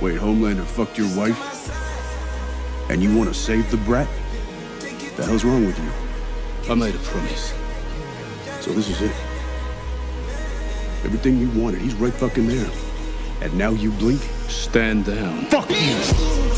Wait, Homelander fucked your wife? And you want to save the brat? The hell's wrong with you? I made a promise. So this is it. Everything you wanted, he's right fucking there. And now you blink? Stand down. Fuck you!